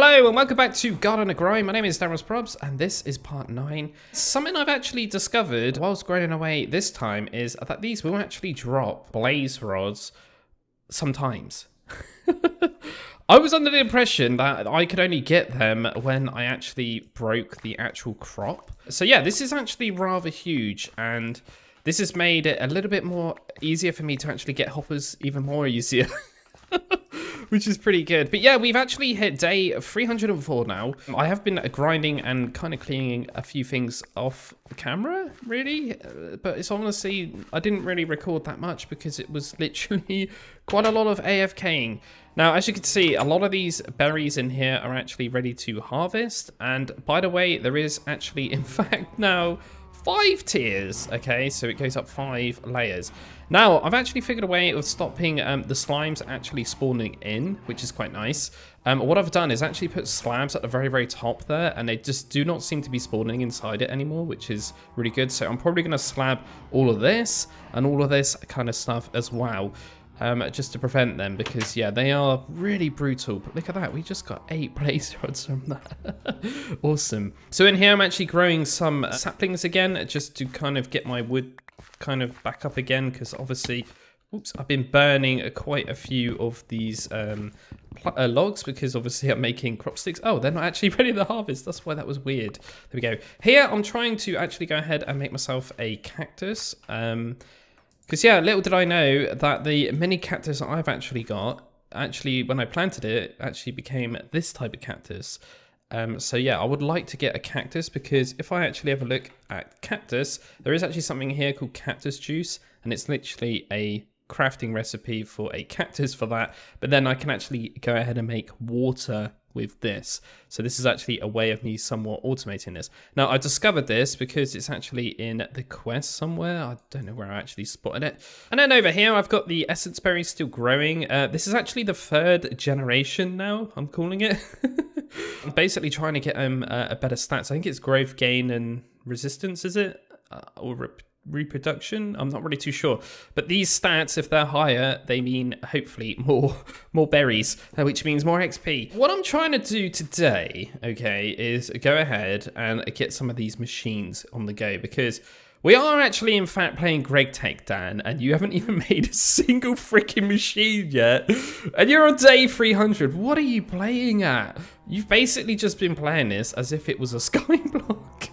Hello and welcome back to Garden of Grind. My name is DanRobzProbz and this is part 9. Something I've actually discovered whilst grinding away this time is that these will actually drop blaze rods sometimes. I was under the impression that I could only get them when I actually broke the actual crop. So yeah, this is actually rather huge and this has made it a little bit more easier for me to actually get hoppers even more easier. which is pretty good. But yeah, we've actually hit day 304 now. I have been grinding and kind of cleaning a few things off the camera, really. Uh, but it's honestly, I didn't really record that much because it was literally quite a lot of AFKing. Now, as you can see, a lot of these berries in here are actually ready to harvest. And by the way, there is actually, in fact, now five tiers. Okay, so it goes up five layers. Now, I've actually figured a way of stopping um, the slimes actually spawning in, which is quite nice. Um, what I've done is actually put slabs at the very, very top there, and they just do not seem to be spawning inside it anymore, which is really good. So I'm probably going to slab all of this and all of this kind of stuff as well. Um, just to prevent them because yeah they are really brutal but look at that we just got eight blaze rods from that awesome so in here I'm actually growing some saplings again just to kind of get my wood kind of back up again because obviously, oops, I've been burning quite a few of these um, uh, logs because obviously I'm making crop sticks. Oh, they're not actually ready to harvest. That's why that was weird. There we go. Here, I'm trying to actually go ahead and make myself a cactus. Um, because yeah, little did I know that the mini cactus I've actually got, actually when I planted it, actually became this type of cactus. Um, so yeah, I would like to get a cactus because if I actually have a look at cactus, there is actually something here called cactus juice and it's literally a crafting recipe for a cactus for that. But then I can actually go ahead and make water with this. So this is actually a way of me somewhat automating this. Now I discovered this because it's actually in the quest somewhere. I don't know where I actually spotted it. And then over here I've got the essence berry still growing. Uh, this is actually the third generation now, I'm calling it. I'm basically trying to get um, a better stats. I think it's growth gain and resistance, is it? Uh, or reproduction i'm not really too sure but these stats if they're higher they mean hopefully more more berries uh, which means more xp what i'm trying to do today okay is go ahead and get some of these machines on the go because we are actually, in fact, playing Greg Tech, Dan, and you haven't even made a single freaking machine yet. And you're on day 300. What are you playing at? You've basically just been playing this as if it was a skyblock.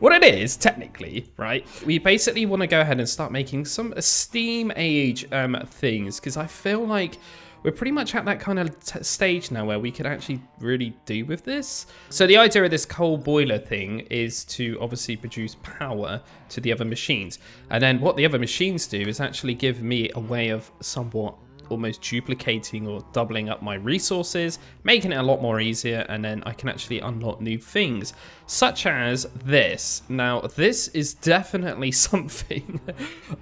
what it is, technically, right? We basically want to go ahead and start making some Steam Age um, things, because I feel like we're pretty much at that kind of stage now where we can actually really do with this. So the idea of this coal boiler thing is to obviously produce power to the other machines. And then what the other machines do is actually give me a way of somewhat almost duplicating or doubling up my resources, making it a lot more easier, and then I can actually unlock new things, such as this. Now, this is definitely something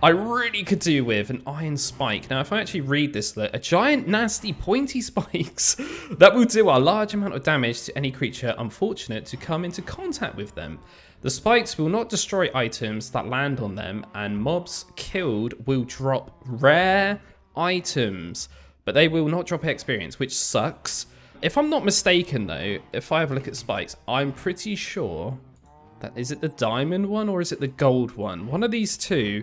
I really could do with an iron spike. Now, if I actually read this, look, a giant nasty pointy spikes that will do a large amount of damage to any creature unfortunate to come into contact with them. The spikes will not destroy items that land on them, and mobs killed will drop rare items, but they will not drop experience, which sucks. If I'm not mistaken though, if I have a look at spikes, I'm pretty sure that is it the diamond one or is it the gold one? One of these two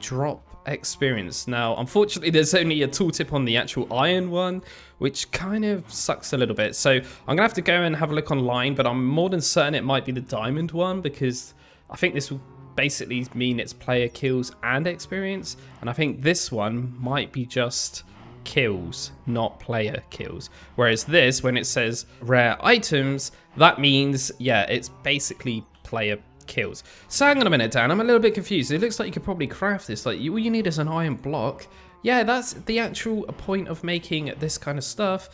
drop experience. Now, unfortunately, there's only a tooltip on the actual iron one, which kind of sucks a little bit. So I'm going to have to go and have a look online, but I'm more than certain it might be the diamond one because I think this will basically mean it's player kills and experience. And I think this one might be just kills, not player kills. Whereas this, when it says rare items, that means, yeah, it's basically player kills. So hang on a minute, Dan, I'm a little bit confused. It looks like you could probably craft this. Like, all you need is an iron block. Yeah, that's the actual point of making this kind of stuff.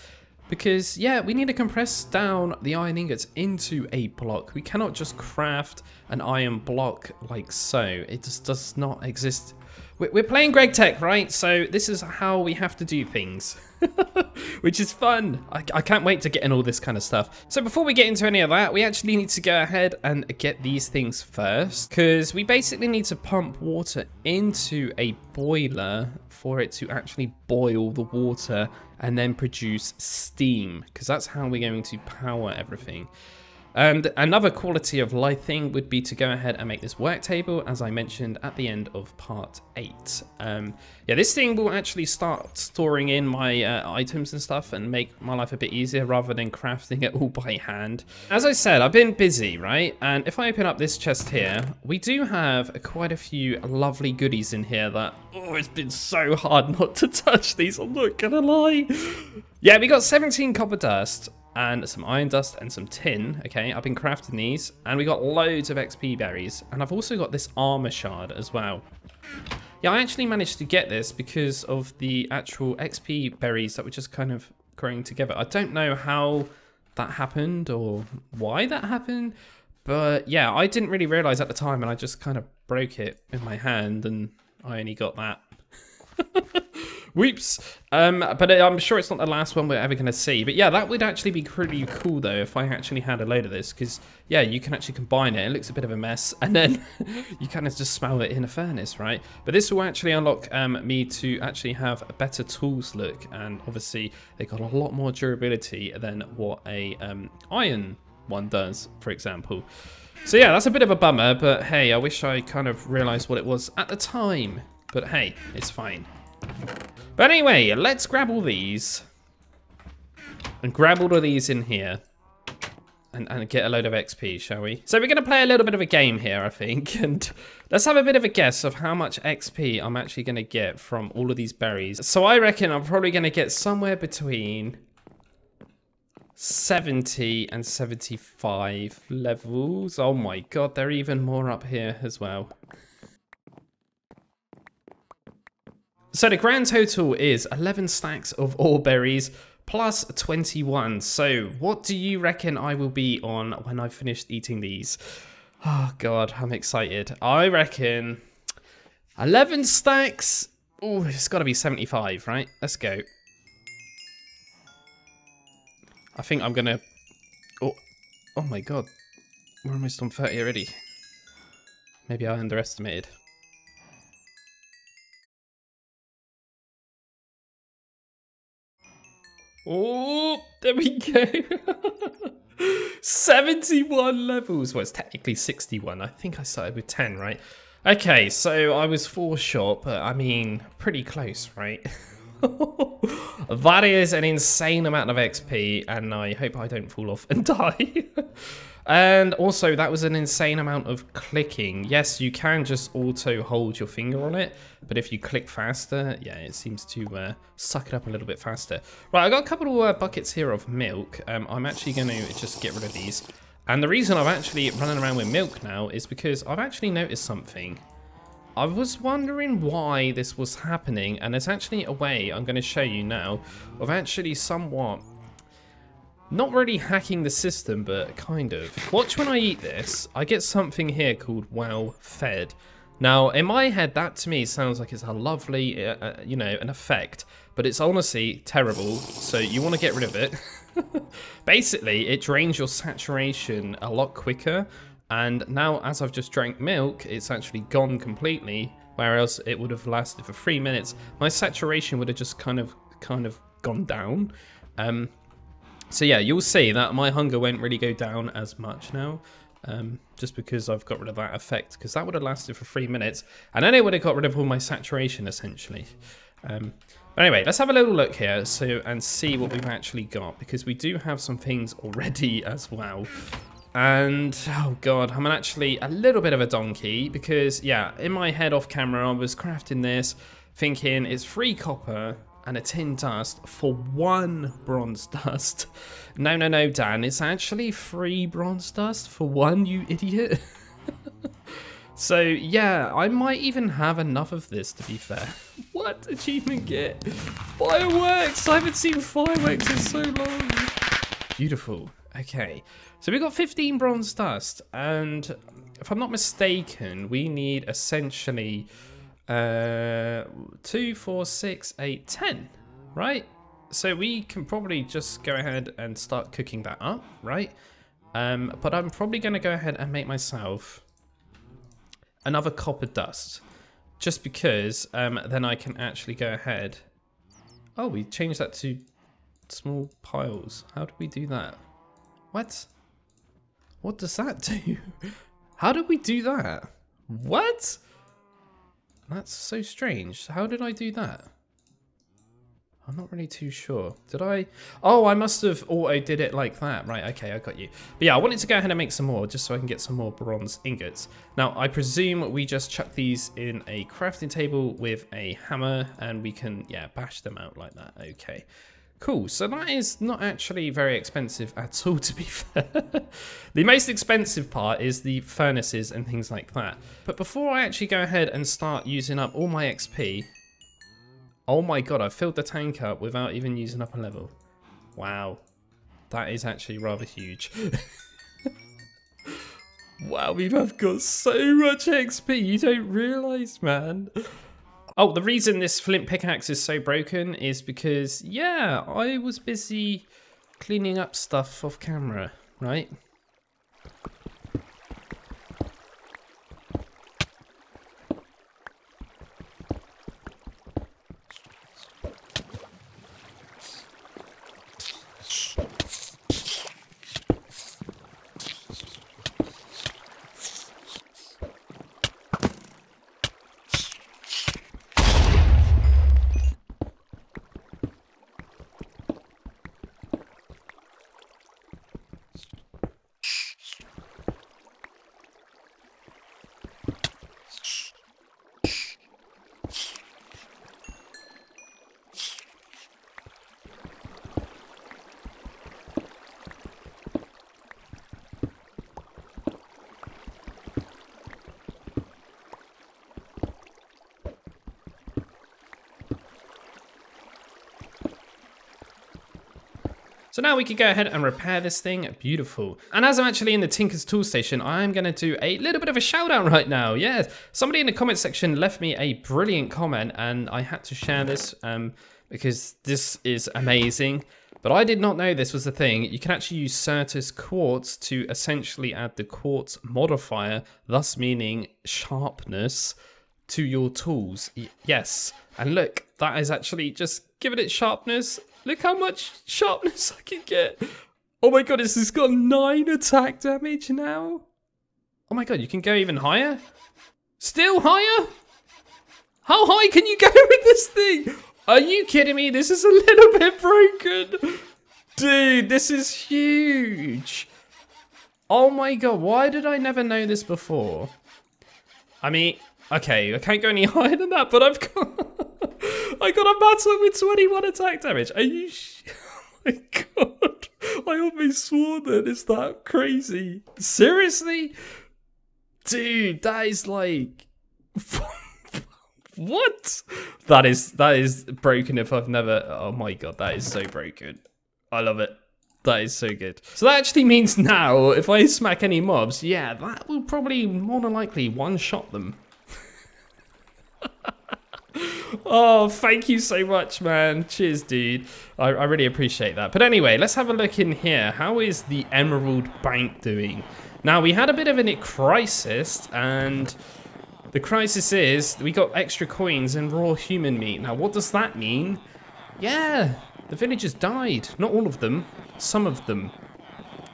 Because, yeah, we need to compress down the iron ingots into a block. We cannot just craft an iron block like so. It just does not exist. We're playing Greg Tech, right? So this is how we have to do things. which is fun. I, I, can't wait to get in all this kind of stuff. So before we get into any of that, we actually need to go ahead and get these things first because we basically need to pump water into a boiler for it to actually boil the water and then produce steam because that's how we're going to power everything. And another quality of life thing would be to go ahead and make this work table, as I mentioned at the end of part 8. Um, yeah, this thing will actually start storing in my uh, items and stuff and make my life a bit easier rather than crafting it all by hand. As I said, I've been busy, right? And if I open up this chest here, we do have quite a few lovely goodies in here that, oh, it's been so hard not to touch these, I'm not gonna lie. Yeah, we got 17 copper dust, and some iron dust and some tin. Okay, I've been crafting these and we got loads of XP berries. And I've also got this armor shard as well. Yeah, I actually managed to get this because of the actual XP berries that were just kind of growing together. I don't know how that happened or why that happened. But yeah, I didn't really realize at the time and I just kind of broke it in my hand and I only got that. Whoops. Um, but I'm sure it's not the last one we're ever going to see. But yeah, that would actually be pretty cool, though, if I actually had a load of this. Because, yeah, you can actually combine it. It looks a bit of a mess. And then you kind of just smell it in a furnace, right? But this will actually unlock um, me to actually have a better tools look. And obviously, they got a lot more durability than what a um, iron one does, for example. So yeah, that's a bit of a bummer, but hey, I wish I kind of realized what it was at the time. But hey, it's fine. But anyway, let's grab all these. And grab all of these in here. And, and get a load of XP, shall we? So we're going to play a little bit of a game here, I think. And let's have a bit of a guess of how much XP I'm actually going to get from all of these berries. So I reckon I'm probably going to get somewhere between 70 and 75 levels. Oh my god, they're even more up here as well. So the grand total is 11 stacks of ore berries plus 21. So what do you reckon I will be on when I've finished eating these? Oh god, I'm excited. I reckon 11 stacks. Oh, it's got to be 75, right? Let's go. I think I'm to... Oh, oh my god. We're almost on 30 already. Maybe I underestimated. Oh, there we go. 71 levels. Well, it's technically 61. I think I started with 10, right? Okay, so I was four short, but I mean, pretty close, right? that is an insane amount of XP, and I hope I don't fall off and die. And also, that was an insane amount of clicking. Yes, you can just auto hold your finger on it, but if you click faster, yeah, it seems to uh, suck it up a little bit faster. Right, I got a couple of uh, buckets here of milk. Um, I'm actually going to just get rid of these. And the reason I'm actually running around with milk now is because I've actually noticed something. I was wondering why this was happening, and there's actually a way I'm going to show you now of actually somewhat not really hacking the system, but kind of. Watch when I eat this. I get something here called well fed. Now, in my head, that to me sounds like it's a lovely, uh, uh, you know, an effect, but it's honestly terrible, so you want to get rid of it. Basically, it drains your saturation a lot quicker, and now as I've just drank milk, it's actually gone completely, whereas it would have lasted for three minutes. My saturation would have just kind of, kind of gone down. Um, so yeah, you'll see that my hunger won't really go down as much now. Um, just because I've got rid of that effect, because that would have lasted for three minutes, and then it would have got rid of all my saturation, essentially. Um, but anyway, let's have a little look here so and see what we've actually got, because we do have some things already as well. And, oh god, I'm actually a little bit of a donkey, because, yeah, in my head off camera, I was crafting this, thinking it's free copper, and a tin dust for one bronze dust. No, no, no, Dan. It's actually three bronze dust for one, you idiot. so, yeah, I might even have enough of this, to be fair. what achievement get? Fireworks! I haven't seen fireworks in so long. Beautiful. Okay. So we got 15 bronze dust, and if I'm not mistaken, we need essentially uh, two, four, six, eight, ten, right? so we can probably just go ahead and start cooking that up, right? Um, but I'm probably going to go ahead and make myself another copper dust. Just because um, then I can actually go ahead. Oh, we changed that to small piles. How did we do that? What? What does that do? How did we do that? What? That's so strange. How did I do that? I'm not really too sure. Did I? Oh, I must have auto did it like that. Right, okay, I got you. But yeah, I wanted to go ahead and make some more just so I can get some more bronze ingots. Now, I presume we just chuck these in a crafting table with a hammer and we can, yeah, bash them out like that. Okay. Cool, so that is not actually very expensive at all, to be fair. the most expensive part is the furnaces and things like that. But before I actually go ahead and start using up all my XP, oh my god, I filled the tank up without even using up a level. Wow, that is actually rather huge. wow, we have got so much XP, you don't realise, man. Oh, the reason this flint pickaxe is so broken is because, yeah, I was busy cleaning up stuff off camera, right? So now we can go ahead and repair this thing. Beautiful. And as I'm actually in the Tinker's Tool Station, I'm going to do a little bit of a shout out right now. yes. somebody in the comment section left me a brilliant comment and I had to share this um, because this is amazing. But I did not know this was a thing. You can actually use Certus Quartz to essentially add the Quartz modifier, thus meaning sharpness to your tools. Yes. And look, that is actually just giving it sharpness Look how much sharpness I can get. Oh my god, this has got 9 attack damage now. Oh my god, you can go even higher? Still higher? How high can you go with this thing? Are you kidding me? This is a little bit broken. Dude, this is huge. Oh my god, why did I never know this before? I mean, okay, I can't go any higher than that, but I've got... I got a battle with 21 attack damage. Are you? oh my god! I almost swore that it's that crazy? Seriously, dude, that is like. what? That is that is broken. If I've never. Oh my god, that is so broken. I love it. That is so good. So that actually means now, if I smack any mobs, yeah, that will probably more than likely one-shot them. oh, thank you so much, man. Cheers, dude. I, I, really appreciate that. But anyway, let's have a look in here. How is the Emerald Bank doing? Now, we had a bit of a crisis, and the crisis is we got extra coins and raw human meat. Now, what does that mean? Yeah, the villagers died. Not all of them, some of them.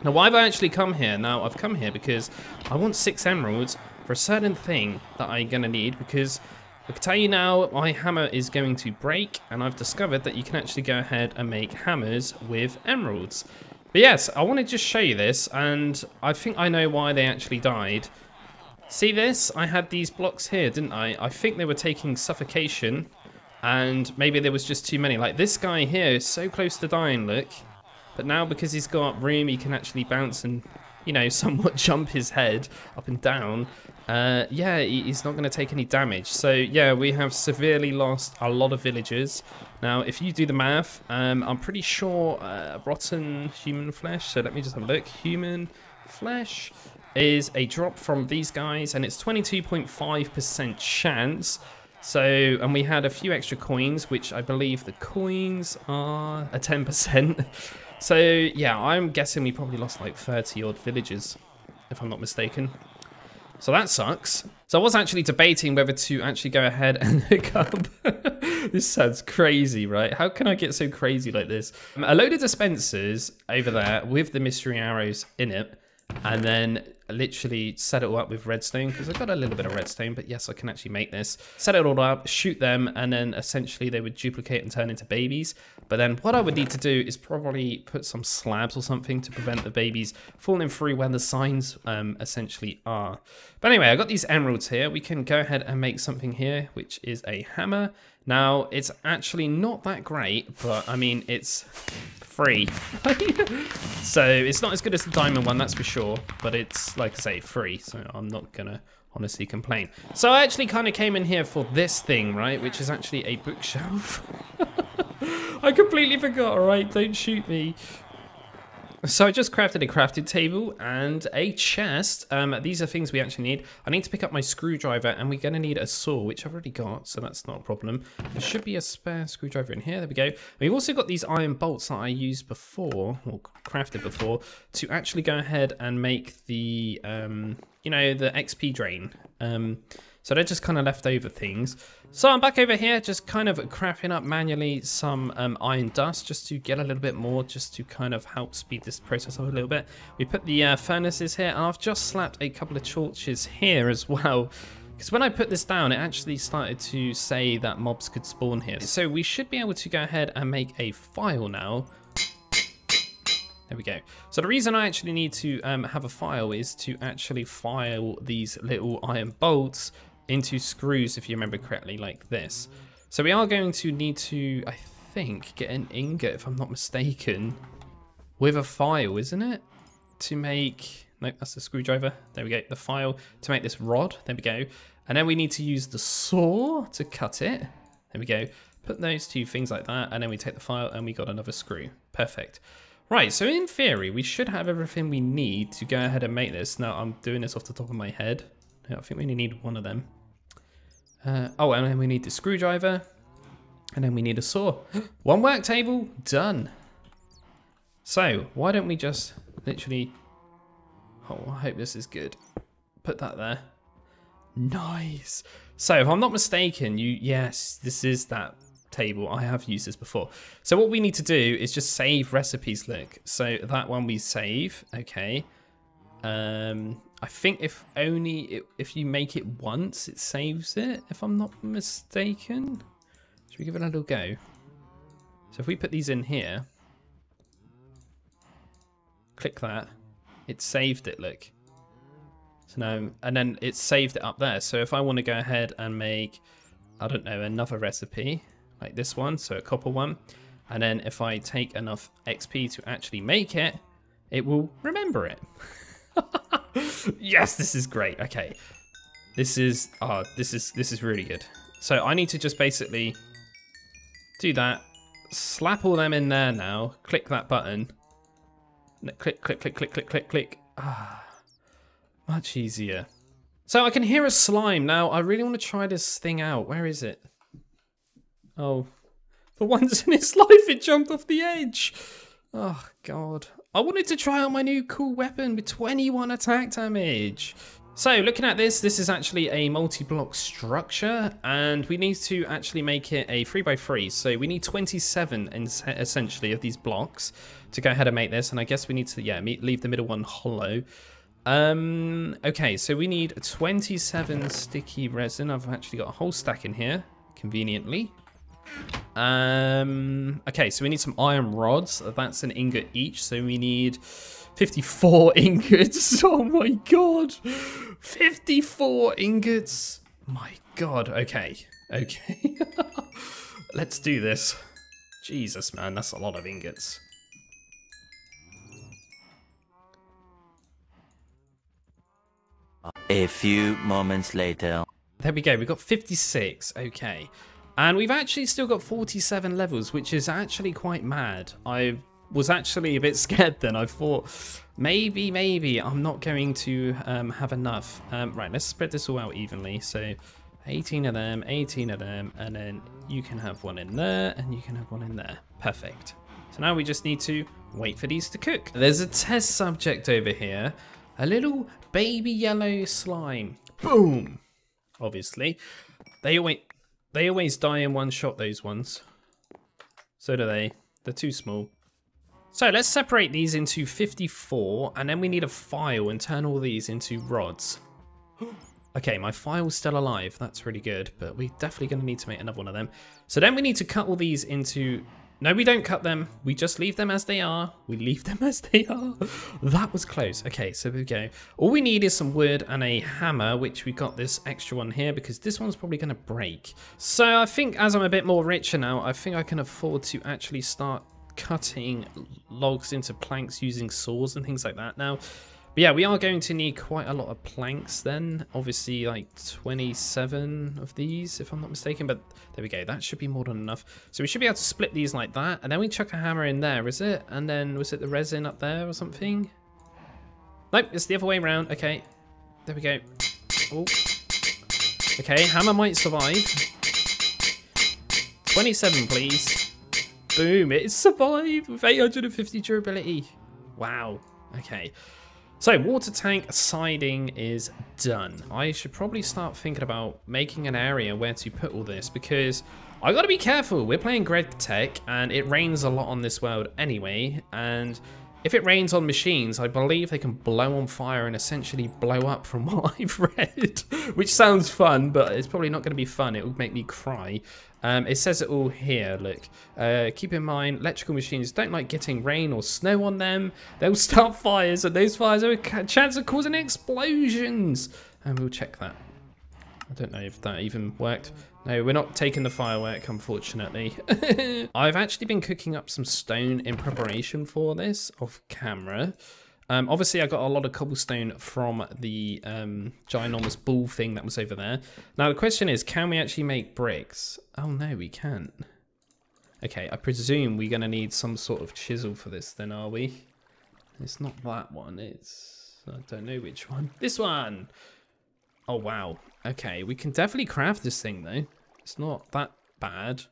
Now, why have I actually come here? Now, I've come here because I want six emeralds for a certain thing that I'm going to need because I can tell you now, my hammer is going to break, and I've discovered that you can actually go ahead and make hammers with emeralds. But yes, I want to just show you this, and I think I know why they actually died. See this? I had these blocks here, didn't I? I think they were taking suffocation, and maybe there was just too many. Like this guy here is so close to dying, look. But now because he's got room, he can actually bounce and, you know, somewhat jump his head up and down. Uh, yeah, he's not going to take any damage. So yeah, we have severely lost a lot of villagers. Now, if you do the math, um, I'm pretty sure uh, rotten human flesh. So let me just have a look. Human flesh is a drop from these guys, and it's 22.5% chance So, and we had a few extra coins, which I believe the coins are a 10%. so, yeah, I'm guessing we probably lost like 30 odd villages, if I'm not mistaken. So that sucks. So I was actually debating whether to actually go ahead and hook up. this sounds crazy, right? How can I get so crazy like this? Um, a load of dispensers over there with the mystery arrows in it and then literally set it all up with redstone because I've got a little bit of redstone, but yes, I can actually make this. Set it all up, shoot them, and then essentially they would duplicate and turn into babies. But then what I would need to do is probably put some slabs or something to prevent the babies falling through where the signs um, essentially are. But anyway, I got these emeralds here. We can go ahead and make something here, which is a hammer. Now, it's actually not that great, but I mean, it's free. so it's not as good as the diamond one, that's for sure, but it's, like I say, free, so I'm not gonna honestly complain. So I actually kind of came in here for this thing, right, which is actually a bookshelf. I completely forgot, all right, don't shoot me. So I just crafted a crafted table and a chest. Um, these are things we actually need. I need to pick up my screwdriver and we're going to need a saw, which I've already got, so that's not a problem. There should be a spare screwdriver in here. There we go. We've also got these iron bolts that I used before, or crafted before, to actually go ahead and make the, um, you know, the XP drain. Um, so they're just kind of leftover things. So I'm back over here, just kind of crafting up manually some um, iron dust, just to get a little bit more, just to kind of help speed this process up a little bit. We put the uh, furnaces here, and I've just slapped a couple of torches here as well. Because when I put this down, it actually started to say that mobs could spawn here. So we should be able to go ahead and make a file now. There we go. So the reason I actually need to um, have a file is to actually file these little iron bolts into screws, if you remember correctly, like this. So we are going to need to, I think, get an ingot, if I'm not mistaken, with a file, isn't it? To make, nope, that's the screwdriver. There we go, the file to make this rod. There we go. And then we need to use the saw to cut it. There we go. Put those two things like that, and then we take the file and we got another screw. Perfect. Right, so in theory, we should have everything we need to go ahead and make this. Now, I'm doing this off the top of my head. I think we only need one of them. Uh, oh, and then we need the screwdriver. And then we need a saw. One work table, done. So, why don't we just literally... Oh, I hope this is good. Put that there. Nice. So, if I'm not mistaken, you yes, this is that table. I have used this before. So what we need to do is just save recipes, look. So that one we save, okay. Um, I think if only it, if you make it once, it saves it, if I'm not mistaken. Should we give it a little go? So if we put these in here, click that, it saved it, look. So now, and then it saved it up there. So if I want to go ahead and make, I don't know, another recipe, like this one, so a copper one, and then if I take enough XP to actually make it, it will remember it. yes, this is great. Okay. This is oh, this is this is really good. So I need to just basically do that. Slap all them in there now. Click that button. Click, click, click, click, click, click, click. Ah, much easier. So I can hear a slime now. I really want to try this thing out. Where is it? Oh, for once in its life, it jumped off the edge. Oh God. I wanted to try out my new cool weapon with 21 attack damage. So looking at this, this is actually a multi-block structure and we need to actually make it a 3x3. So we need 27 essentially of these blocks to go ahead and make this. And I guess we need to, yeah, leave the middle one hollow. Um, okay, so we need 27 sticky resin. I've actually got a whole stack in here, conveniently. Um, okay, so we need some iron rods. That's an ingot each, so we need 54 ingots. Oh my god. 54 ingots. My god, okay. Okay. Let's do this. Jesus, man, that's a lot of ingots. A few moments later. There we go, we got 56. Okay. And we've actually still got 47 levels, which is actually quite mad. I was actually a bit scared then. I thought maybe, maybe I'm not going to um, have enough. Um, right, let's spread this all out evenly. So 18 of them, 18 of them, and then you can have one in there, and you can have one in there. Perfect. So now we just need to wait for these to cook. There's a test subject over here. A little baby yellow slime. Boom! Obviously. They always, they always die in one shot, those ones. So do they. They're too small. So let's separate these into 54, and then we need a file and turn all these into rods. okay, my file's still alive. That's really good, but we're definitely going to need to make another one of them. So then we need to cut all these into... No, we don't cut them. We just leave them as they are. We leave them as they are. that was close. Okay, so we go. All we need is some wood and a hammer, which we got this extra one here because this one's probably going to break. So I think as I'm a bit more richer now, I think I can afford to actually start cutting logs into planks using saws and things like that now. But yeah, we are going to need quite a lot of planks then. Obviously, like 27 of these, if I'm not mistaken. But there we go. That should be more than enough. So we should be able to split these like that. And then we chuck a hammer in there, is it? And then was it the resin up there or something? Nope, it's the other way around. Okay. There we go. Oh. Okay, hammer might survive. 27, please. Boom, it survived with 850 durability. Wow. Okay. So, water tank siding is done. I should probably start thinking about making an area where to put all this because I gotta be careful. We're playing Greg Tech and it rains a lot on this world anyway. And if it rains on machines, I believe they can blow on fire and essentially blow up from what I've read, which sounds fun, but it's probably not going to be fun. It will make me cry. Um, it says it all here, look. Uh, keep in mind, electrical machines don't like getting rain or snow on them. They'll start fires, and those fires have a chance of causing explosions. And we'll check that. I don't know if that even worked. No, we're not taking the firework, unfortunately. I've actually been cooking up some stone in preparation for this off camera. Um, obviously, I got a lot of cobblestone from the um, ginormous bull thing that was over there. Now, the question is, can we actually make bricks? Oh, no, we can't. Okay, I presume we're going to need some sort of chisel for this then, are we? It's not that one. It's... I don't know which one. This one! Oh, wow. Okay, we can definitely craft this thing, though. It's not that bad.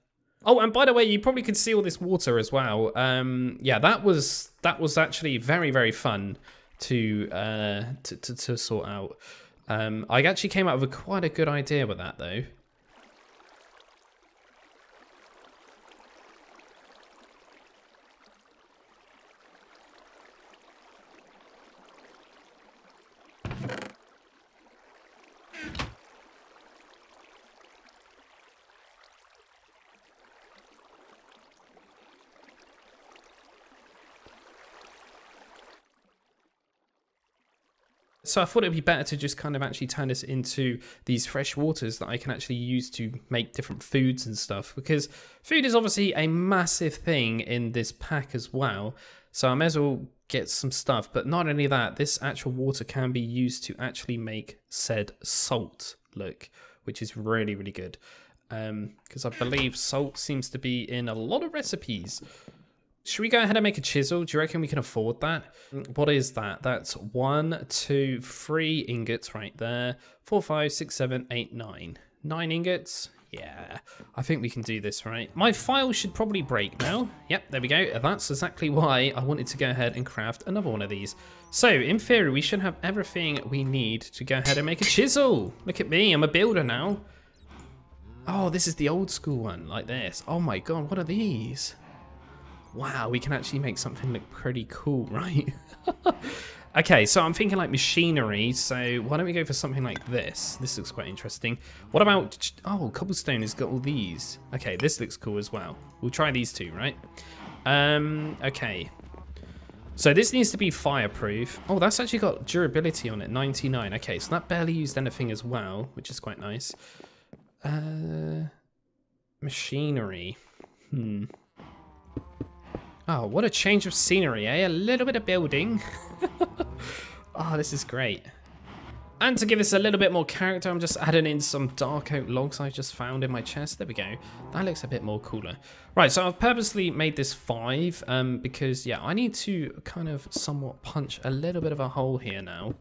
Oh, and by the way, you probably can see all this water as well. Um, yeah, that was that was actually very very fun to uh, to, to, to sort out. Um, I actually came up with a, quite a good idea with that though. So I thought it'd be better to just kind of actually turn this into these fresh waters that I can actually use to make different foods and stuff because food is obviously a massive thing in this pack as well. So I may as well get some stuff. But not only that, this actual water can be used to actually make said salt look, which is really, really good. Because um, I believe salt seems to be in a lot of recipes. Should we go ahead and make a chisel? Do you reckon we can afford that? Mm. What is that? That's one, two, three ingots right there. Four, five, six, seven, eight, nine. Nine ingots? Yeah, I think we can do this, right? My file should probably break now. Yep, there we go. That's exactly why I wanted to go ahead and craft another one of these. So, in theory, we should have everything we need to go ahead and make a chisel. Look at me, I'm a builder now. Oh, this is the old school one, like this. Oh my god, what are these? Wow, we can actually make something look pretty cool, right? okay, so I'm thinking like machinery, so why don't we go for something like this? This looks quite interesting. What about, oh, cobblestone has got all these. Okay, this looks cool as well. We'll try these two, right? Um, okay. So this needs to be fireproof. Oh, that's actually got durability on it, 99. Okay, so that barely used anything as well, which is quite nice. Uh, machinery. Hmm. Oh, what a change of scenery, eh? A little bit of building. oh, this is great. And to give this a little bit more character, I'm just adding in some dark oak logs I just found in my chest. There we go. That looks a bit more cooler. Right, so I've purposely made this five um, because, yeah, I need to kind of somewhat punch a little bit of a hole here now.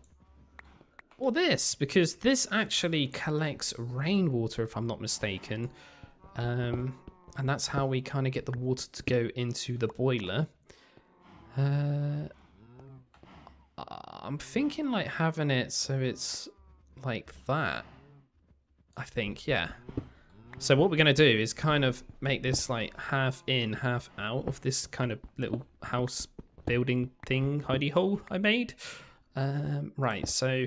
Or this, because this actually collects rainwater, if I'm not mistaken. Um, and that's how we kind of get the water to go into the boiler. Uh, I'm thinking like having it so it's like that. I think, yeah. So what we're going to do is kind of make this like half in, half out of this kind of little house building thing, hidey hole I made. Um, right, so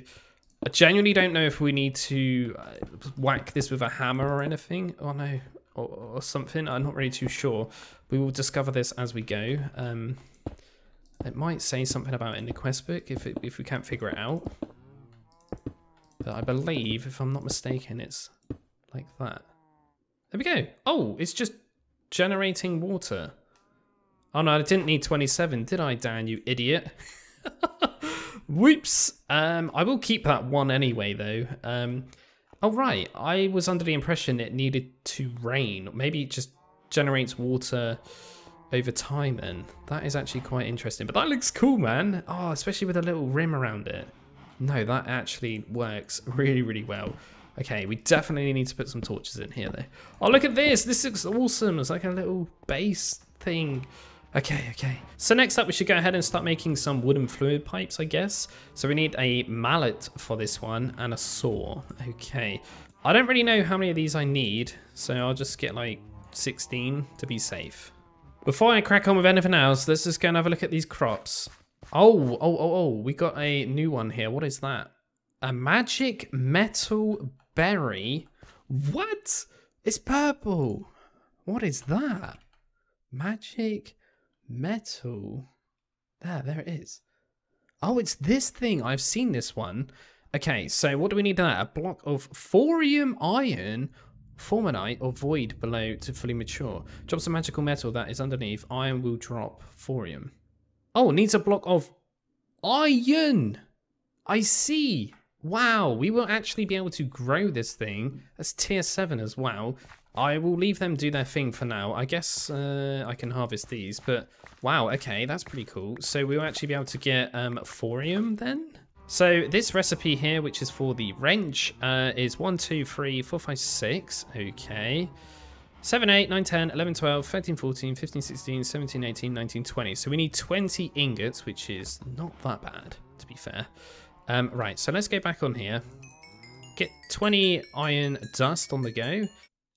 I genuinely don't know if we need to uh, whack this with a hammer or anything. Oh no, or, or, something. I'm not really too sure. We will discover this as we go. Um, it might say something about it in the quest book if, it, if we can't figure it out. But I believe, if I'm not mistaken, it's like that. There we go. Oh, it's just generating water. Oh no, I didn't need 27, did I, Dan, you idiot? Whoops. Um, I will keep that one anyway, though. Um, oh, right. I was under the impression it needed to rain. Maybe it just generates water over time then. That is actually quite interesting. But that looks cool, man. Oh, especially with a little rim around it. No, that actually works really, really well. Okay, we definitely need to put some torches in here, though. Oh, look at this. This looks awesome. It's like a little base thing. Okay, okay. So next up, we should go ahead and start making some wooden fluid pipes, I guess. So we need a mallet for this one and a saw. Okay. I don't really know how many of these I need, so I'll just get like 16 to be safe. Before I crack on with anything else, let's just go and have a look at these crops. Oh, oh, oh, oh, we got a new one here. What is that? A magic metal berry? What? It's purple. What is that? Magic metal. There, there it is. Oh, it's this thing. I've seen this one. Okay, so what do we need that? A block of Thaumium iron Formanite or Void below to fully mature. Drops a magical metal that is underneath. Iron will drop Thaumium. Oh, needs a block of iron. I see. Wow, we will actually be able to grow this thing. That's tier 7 as well. I will leave them do their thing for now. I guess uh, I can harvest these, but wow, okay, that's pretty cool. So we'll actually be able to get um, Thaumium then? So this recipe here, which is for the wrench, uh, is 1, 2, 3, 4, 5, 6. Okay. 7, 8, 9, 10, 11, 12, 13, 14, 15, 16, 17, 18, 19, 20. So we need 20 ingots, which is not that bad, to be fair. Um, right, so let's go back on here. Get 20 iron dust on the go.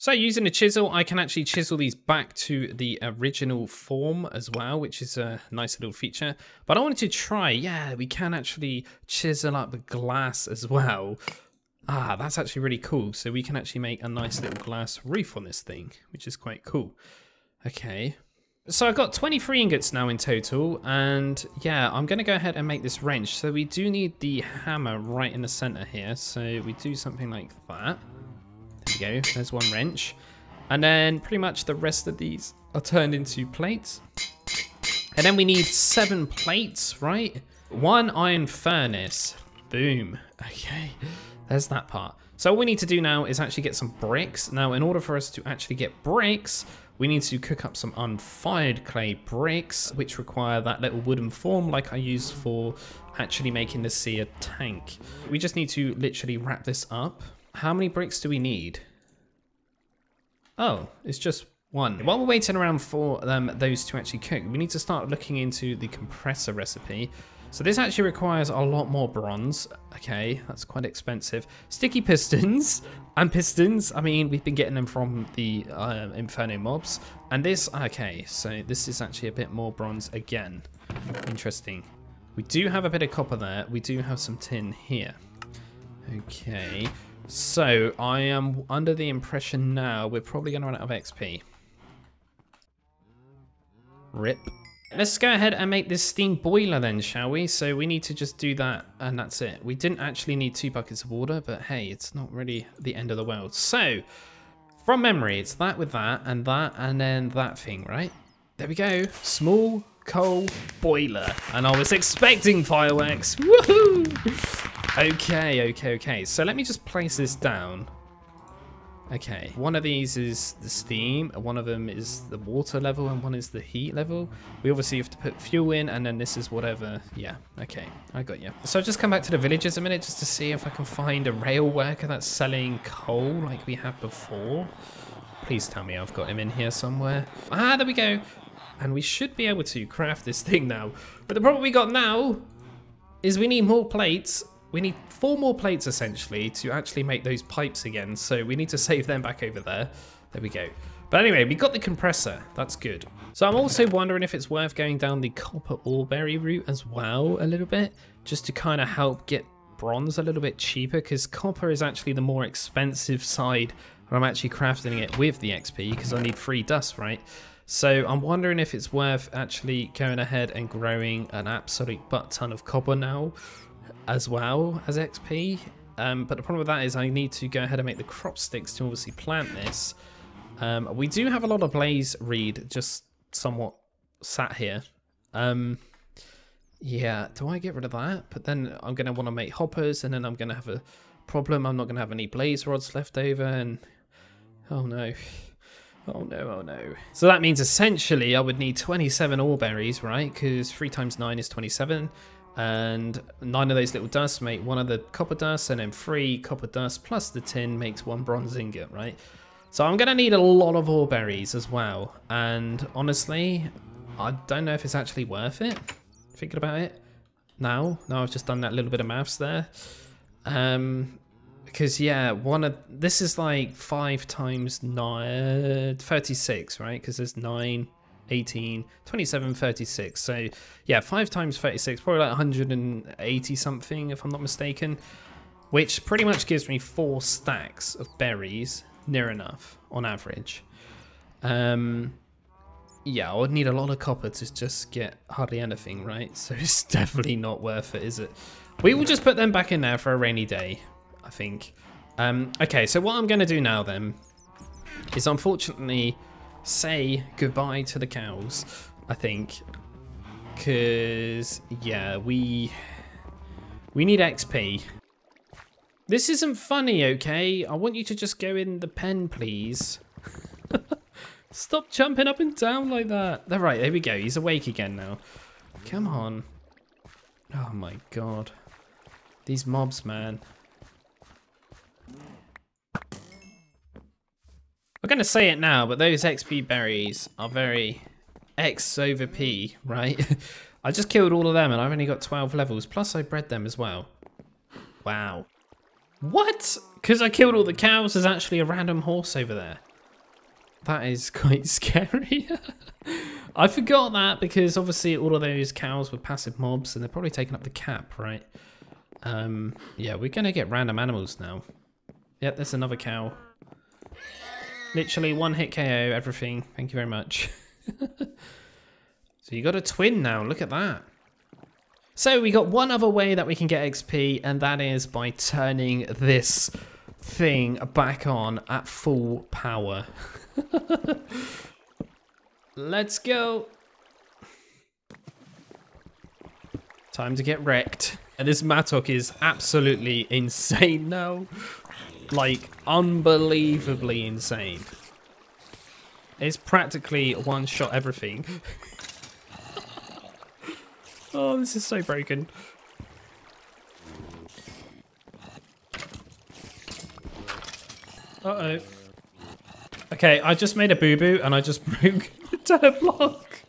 So using a chisel, I can actually chisel these back to the original form as well, which is a nice little feature. But I wanted to try, yeah, we can actually chisel up the glass as well. Ah, that's actually really cool. So we can actually make a nice little glass roof on this thing, which is quite cool. Okay. So I've got 23 ingots now in total, and yeah, I'm going to go ahead and make this wrench. So we do need the hammer right in the center here, so we do something like that. There we go. There's one wrench. And then pretty much the rest of these are turned into plates. And then we need seven plates, right? One iron furnace. Boom. Okay, there's that part. So all we need to do now is actually get some bricks. Now, in order for us to actually get bricks, we need to cook up some unfired clay bricks, which require that little wooden form like I used for actually making the seer tank. We just need to literally wrap this up how many bricks do we need? Oh, it's just one. While we're waiting around for um, those to actually cook, we need to start looking into the compressor recipe. So this actually requires a lot more bronze. Okay, that's quite expensive. Sticky pistons and pistons. I mean, we've been getting them from the uh, Infernal mobs. And this, okay, so this is actually a bit more bronze again. Interesting. We do have a bit of copper there. We do have some tin here. Okay. So, I am under the impression now we're probably going to run out of XP. Rip. Let's go ahead and make this steam boiler then, shall we? So we need to just do that and that's it. We didn't actually need two buckets of water, but hey, it's not really the end of the world. So, from memory, it's that with that and that and then that thing, right? There we go. Small coal boiler. And I was expecting fireworks. Woohoo! Okay, okay, okay. So let me just place this down. Okay, one of these is the steam, one of them is the water level, and one is the heat level. We obviously have to put fuel in, and then this is whatever. Yeah, okay, I got you. So I'll just come back to the villages a minute just to see if I can find a rail worker that's selling coal like we had before. Please tell me I've got him in here somewhere. Ah, there we go. And we should be able to craft this thing now. But the problem we got now is we need more plates we need four more plates essentially to actually make those pipes again. So we need to save them back over there. There we go. But anyway, we got the compressor. That's good. So I'm also wondering if it's worth going down the copper oreberry route as well a little bit, just to kind of help get bronze a little bit cheaper because copper is actually the more expensive side when I'm actually crafting it with the XP because I need free dust, right? So I'm wondering if it's worth actually going ahead and growing an absolute butt ton of copper now as well as XP. Um, but the problem with that is I need to go ahead and make the crop sticks to obviously plant this. Um, we do have a lot of blaze reed just somewhat sat here. Um, yeah, do I get rid of that? But then I'm going to want to make hoppers and then I'm going to have a problem. I'm not going to have any blaze rods left over and... Oh no. Oh no, oh no. So that means essentially I would need 27 ore berries, right? Because 3 times 9 is 27 and nine of those little dusts make one of the copper dust and then three copper dust plus the tin makes one bronze ingot right? So i'm gonna need a lot of ore berries as well. And honestly i don't know if it's actually worth it. Thinking about it now now i've just done that little bit of maths there. Um because yeah one of this is like five times nine 36 right? Because there's nine 18, 27, 36. So yeah, 5 times 36, probably like 180 something if I'm not mistaken, which pretty much gives me 4 stacks of berries, near enough, on average. Um, yeah, I would need a lot of copper to just get hardly anything, right? So it's definitely not worth it, is it? We will just put them back in there for a rainy day, I think. Um, okay, so what I'm going to do now then is unfortunately say goodbye to the cows, I think. Because, yeah, we... We need XP. This isn't funny, okay? I want you to just go in the pen, please. Stop jumping up and down like that. All right, there we go. He's awake again now. Come on. Oh my god. These mobs, man. I'm going to say it now, but those XP berries are very X over P, right? I just killed all of them and I've only got 12 levels, plus I bred them as well. Wow. What? Because I killed all the cows, there's actually a random horse over there. That is quite scary. I forgot that because obviously all of those cows were passive mobs and they're probably taking up the cap, right? Um, yeah, we're going to get random animals now. Yep, there's another cow. Literally one hit KO, everything. Thank you very much. so you got a twin now, look at that. So we got one other way that we can get XP, and that is by turning this thing back on at full power. Let's go. Time to get wrecked. And this Mattock is absolutely insane now like unbelievably insane. It's practically one shot everything. oh, this is so broken. Uh-oh. Okay, I just made a boo-boo and I just broke the dirt block.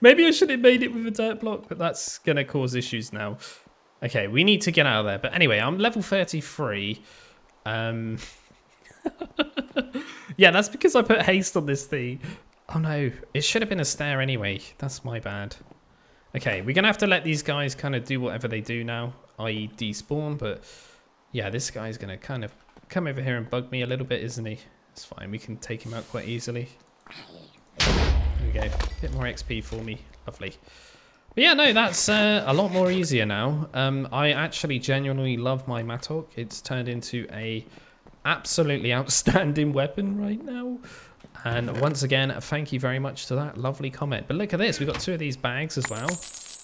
Maybe I should have made it with a dirt block, but that's going to cause issues now. Okay, we need to get out of there. But anyway, I'm level 33. Um, yeah, that's because I put haste on this thing. Oh no, it should have been a stair anyway. That's my bad. Okay, we're going to have to let these guys kind of do whatever they do now, i.e. despawn, but yeah, this guy's going to kind of come over here and bug me a little bit, isn't he? It's fine, we can take him out quite easily. There we go, a bit more XP for me, lovely. But yeah, no, that's uh, a lot more easier now. Um, I actually genuinely love my Mattock. It's turned into a absolutely outstanding weapon right now. And once again, thank you very much to that lovely comment. But look at this, we've got two of these bags as well.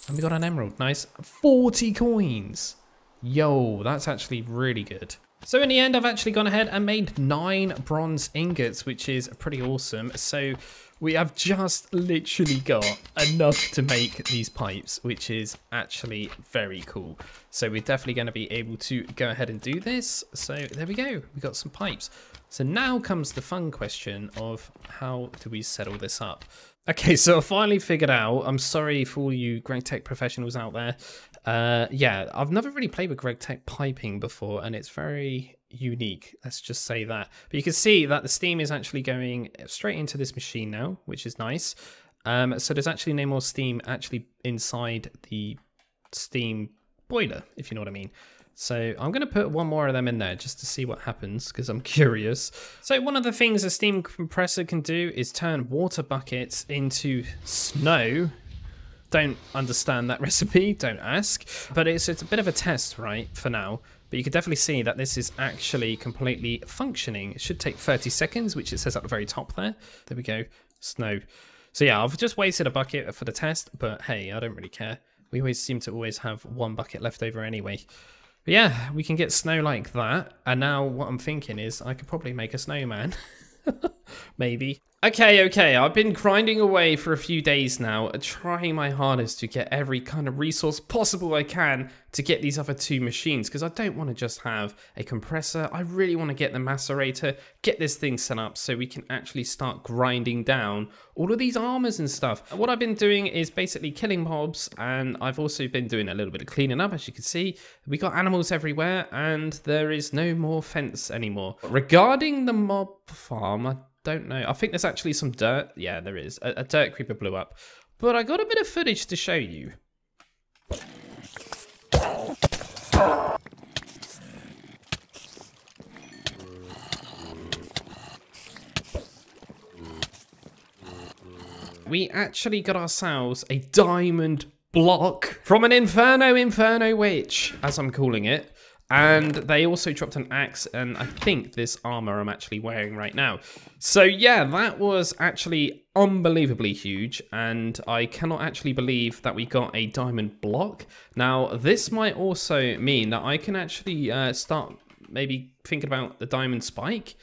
And we got an emerald, nice. 40 coins. Yo, that's actually really good. So in the end, I've actually gone ahead and made nine bronze ingots, which is pretty awesome. So we have just literally got enough to make these pipes, which is actually very cool. So we're definitely going to be able to go ahead and do this. So there we go. We got some pipes. So now comes the fun question of how do we settle this up? Okay, so I finally figured out. I'm sorry for all you GregTech professionals out there. Uh, yeah, I've never really played with GregTech piping before, and it's very unique. Let's just say that. But you can see that the steam is actually going straight into this machine now, which is nice. Um, so there's actually no more steam actually inside the steam boiler, if you know what I mean. So I'm going to put one more of them in there just to see what happens because I'm curious. So one of the things a steam compressor can do is turn water buckets into snow. Don't understand that recipe, don't ask. But it's, it's a bit of a test, right, for now. But you can definitely see that this is actually completely functioning. It should take 30 seconds, which it says at the very top there. There we go, snow. So yeah, I've just wasted a bucket for the test, but hey, I don't really care. We always seem to always have one bucket left over anyway. But yeah, we can get snow like that. And now what I'm thinking is I could probably make a snowman. Maybe. Okay, okay, I've been grinding away for a few days now, uh, trying my hardest to get every kind of resource possible I can to get these other two machines, because I don't want to just have a compressor, I really want to get the macerator, get this thing set up so we can actually start grinding down all of these armors and stuff. What I've been doing is basically killing mobs, and I've also been doing a little bit of cleaning up, as you can see. We got animals everywhere, and there is no more fence anymore. Regarding the mob farm, don't know. I think there's actually some dirt. Yeah, there is. A, a dirt creeper blew up. But I got a bit of footage to show you. We actually got ourselves a diamond block from an Inferno Inferno Witch, as I'm calling it. And they also dropped an axe and I think this armor I'm actually wearing right now. So yeah, that was actually unbelievably huge and I cannot actually believe that we got a diamond block. Now this might also mean that I can actually uh, start maybe thinking about the diamond spike.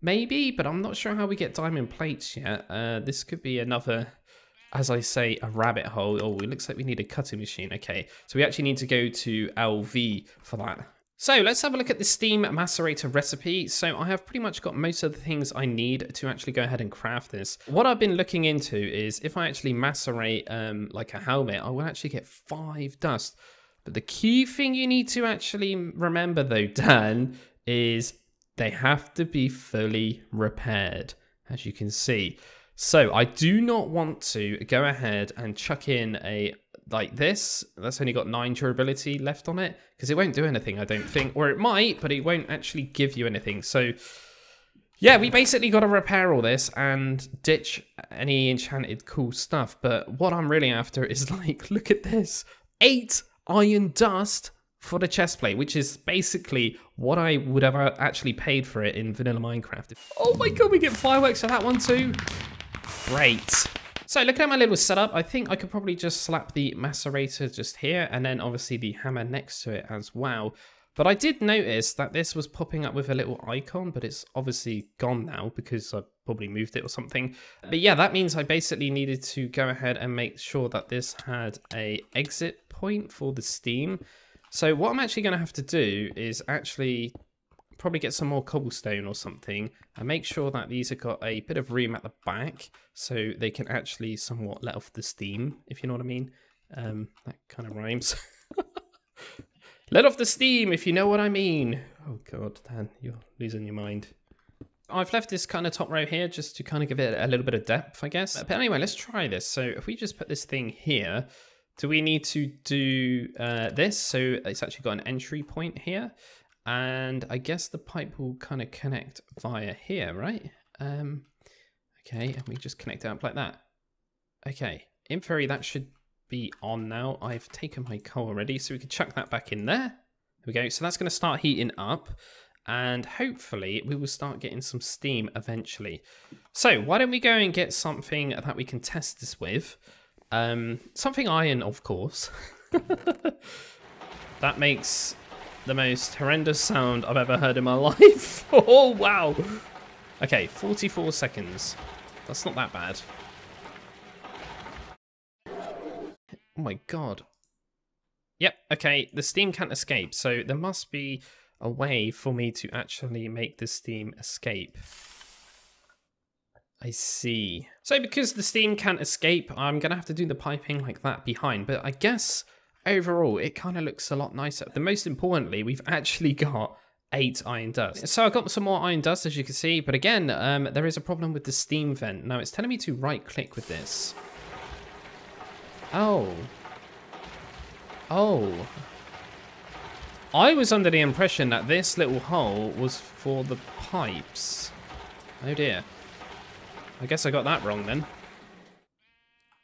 Maybe, but I'm not sure how we get diamond plates yet. Uh, this could be another as I say, a rabbit hole. Oh, it looks like we need a cutting machine. Okay, so we actually need to go to LV for that. So let's have a look at the steam macerator recipe. So I have pretty much got most of the things I need to actually go ahead and craft this. What I've been looking into is if I actually macerate um, like a helmet, I will actually get five dust. But the key thing you need to actually remember though, Dan, is they have to be fully repaired, as you can see. So I do not want to go ahead and chuck in a like this, that's only got nine durability left on it because it won't do anything, I don't think. Or it might, but it won't actually give you anything. So yeah, we basically got to repair all this and ditch any enchanted cool stuff. But what I'm really after is like, look at this. Eight iron dust for the chest plate, which is basically what I would have uh, actually paid for it in vanilla Minecraft. Oh my god, we get fireworks for that one too. Great. So looking at my little setup, I think I could probably just slap the macerator just here and then obviously the hammer next to it as well. But I did notice that this was popping up with a little icon, but it's obviously gone now because I probably moved it or something. But yeah, that means I basically needed to go ahead and make sure that this had a exit point for the steam. So what I'm actually going to have to do is actually probably get some more cobblestone or something and make sure that these have got a bit of room at the back so they can actually somewhat let off the steam, if you know what I mean. Um, that kind of rhymes. let off the steam, if you know what I mean. Oh god, Dan, you're losing your mind. I've left this kind of top row here just to kind of give it a little bit of depth, I guess. But anyway, let's try this. So if we just put this thing here, do we need to do uh, this? So it's actually got an entry point here. And I guess the pipe will kind of connect via here, right? Um, okay, and we just connect it up like that. Okay, in theory that should be on now. I've taken my coal already, so we can chuck that back in there. There we go. So that's going to start heating up and hopefully we will start getting some steam eventually. So why don't we go and get something that we can test this with. Um, something iron, of course. that makes the most horrendous sound I've ever heard in my life. oh, wow. Okay, 44 seconds. That's not that bad. Oh my god. Yep, okay, the steam can't escape, so there must be a way for me to actually make the steam escape. I see. So because the steam can't escape, I'm going to have to do the piping like that behind, but I guess overall it kind of looks a lot nicer. The most importantly, we've actually got eight iron dust. So I got some more iron dust as you can see, but again, um, there is a problem with the steam vent. Now it's telling me to right click with this. Oh. Oh. I was under the impression that this little hole was for the pipes. Oh dear. I guess I got that wrong then.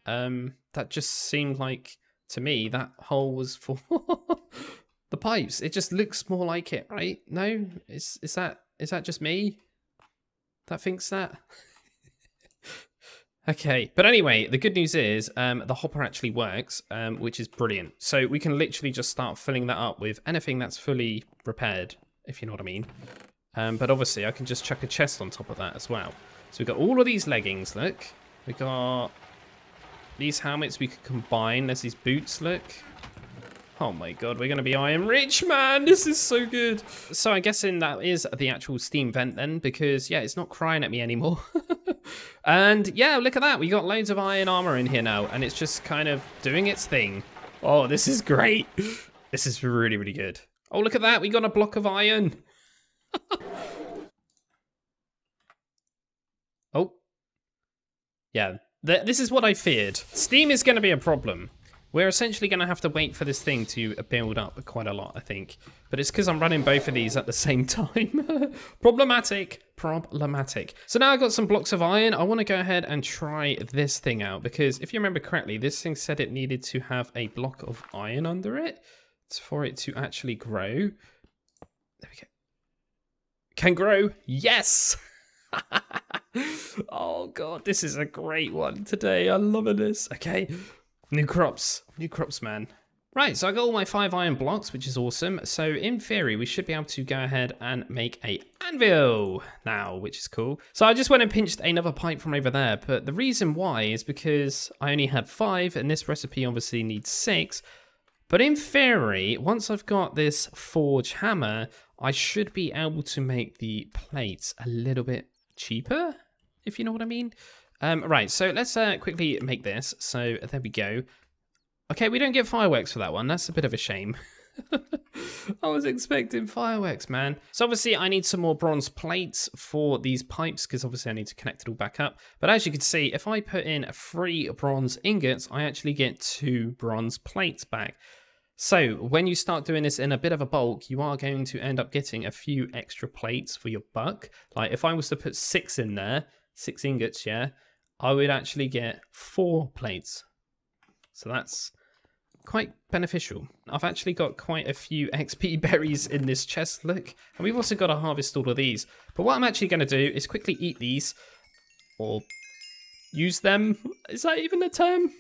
Um, that just seemed like, to me, that hole was for the pipes. It just looks more like it, right? No? Is, is, that, is that just me that thinks that? Okay, but anyway, the good news is um, the hopper actually works, um, which is brilliant. So we can literally just start filling that up with anything that's fully repaired, if you know what I mean. Um, but obviously, I can just chuck a chest on top of that as well. So we've got all of these leggings, look. we got these helmets we could combine. There's these boots, look. Oh my god, we're going to be iron rich, man. This is so good. So I'm guessing that is the actual steam vent then, because, yeah, it's not crying at me anymore. and, yeah, look at that. We got loads of iron armor in here now, and it's just kind of doing its thing. Oh, this is great. This is really, really good. Oh, look at that. We got a block of iron. oh. Yeah, th this is what I feared. Steam is going to be a problem. We're essentially going to have to wait for this thing to uh, build up quite a lot, I think. But it's because I'm running both of these at the same time. problematic, problematic. So now I've got some blocks of iron. I want to go ahead and try this thing out because if you remember correctly, this thing said it needed to have a block of iron under it for it to actually grow. There we go. Can grow. Yes! oh god, this is a great one today. I'm loving this. Okay, New crops. New crops, man. Right, so I got all my five iron blocks, which is awesome. So in theory, we should be able to go ahead and make a anvil now, which is cool. So I just went and pinched another pipe from over there, but the reason why is because I only had five, and this recipe obviously needs six. But in theory, once I've got this forge hammer, I should be able to make the plates a little bit cheaper, if you know what I mean. Um, right, so let's uh, quickly make this. So there we go. Okay, we don't get fireworks for that one. That's a bit of a shame. I was expecting fireworks, man. So obviously I need some more bronze plates for these pipes because obviously I need to connect it all back up. But as you can see, if I put in three bronze ingots, I actually get two bronze plates back. So when you start doing this in a bit of a bulk, you are going to end up getting a few extra plates for your buck. Like if I was to put six in there, six ingots, yeah, I would actually get four plates. So that's quite beneficial. I've actually got quite a few XP berries in this chest, look. And we've also got to harvest all of these. But what I'm actually going to do is quickly eat these. Or use them. Is that even a term?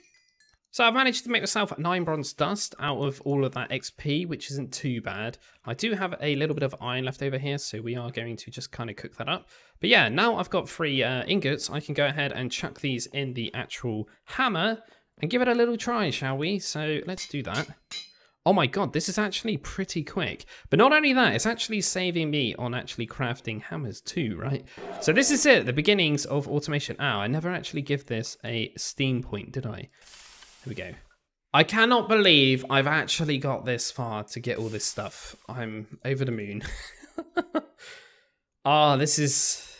So I've managed to make myself 9 bronze dust out of all of that XP, which isn't too bad. I do have a little bit of iron left over here, so we are going to just kind of cook that up. But yeah, now I've got three uh, ingots, I can go ahead and chuck these in the actual hammer and give it a little try, shall we? So let's do that. Oh my god, this is actually pretty quick. But not only that, it's actually saving me on actually crafting hammers too, right? So this is it, the beginnings of automation. Oh, I never actually give this a steam point, did I? Here we go. I cannot believe I've actually got this far to get all this stuff. I'm over the moon. Ah, oh, this is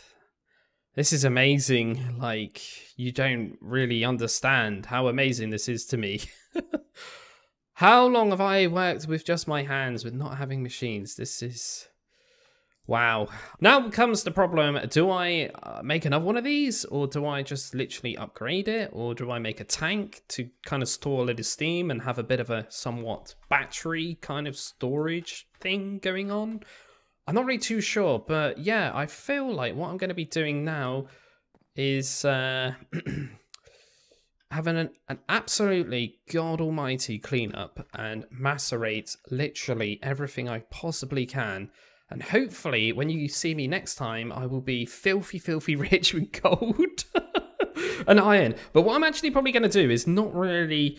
this is amazing. Like you don't really understand how amazing this is to me. how long have I worked with just my hands with not having machines? This is Wow. Now comes the problem. Do I uh, make another one of these or do I just literally upgrade it or do I make a tank to kind of store a little steam and have a bit of a somewhat battery kind of storage thing going on? I'm not really too sure, but yeah, I feel like what I'm going to be doing now is uh, having an, an absolutely god almighty cleanup and macerate literally everything I possibly can. And hopefully, when you see me next time, I will be filthy, filthy rich with gold and iron. But what I'm actually probably going to do is not really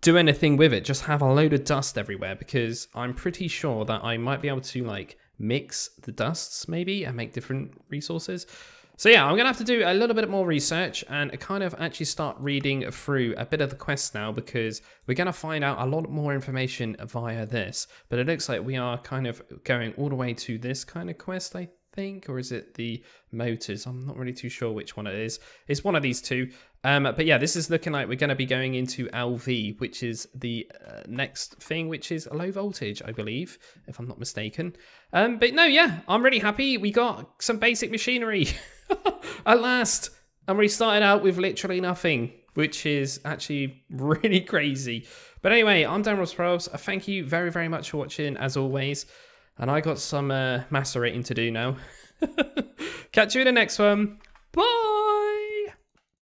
do anything with it, just have a load of dust everywhere because I'm pretty sure that I might be able to like mix the dusts maybe and make different resources. So yeah, I'm gonna have to do a little bit more research and kind of actually start reading through a bit of the quest now because we're gonna find out a lot more information via this. But it looks like we are kind of going all the way to this kind of quest, I think, or is it the motors? I'm not really too sure which one it is. It's one of these two. Um, but yeah, this is looking like we're going to be going into LV, which is the uh, next thing, which is low voltage, I believe, if I'm not mistaken. Um, but no, yeah, I'm really happy. We got some basic machinery. At last, and we started out with literally nothing, which is actually really crazy. But anyway, I'm DanRobzProbz Thank you very, very much for watching, as always. And I got some uh, macerating to do now. Catch you in the next one. Bye!